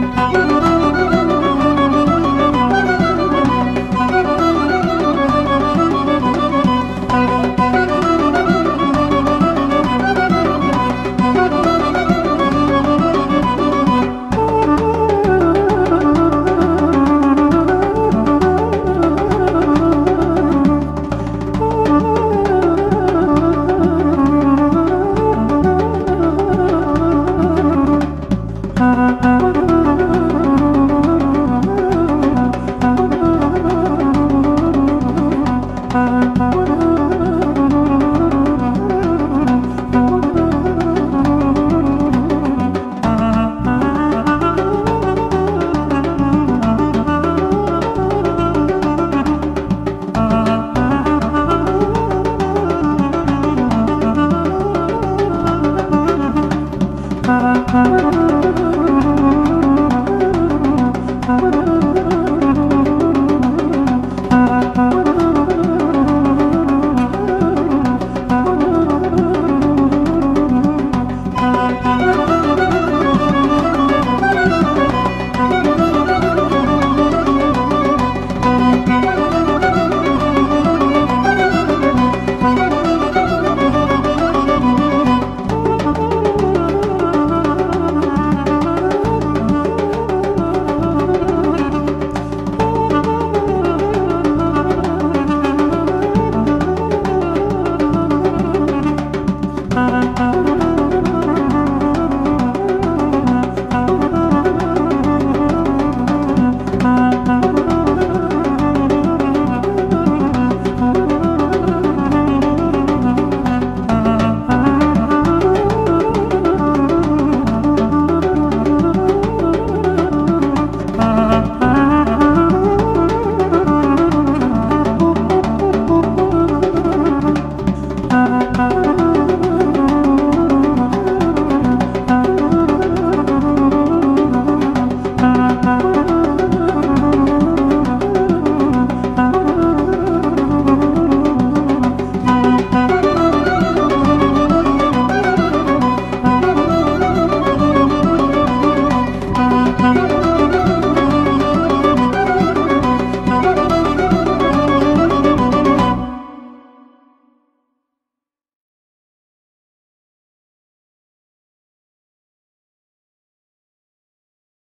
Música Música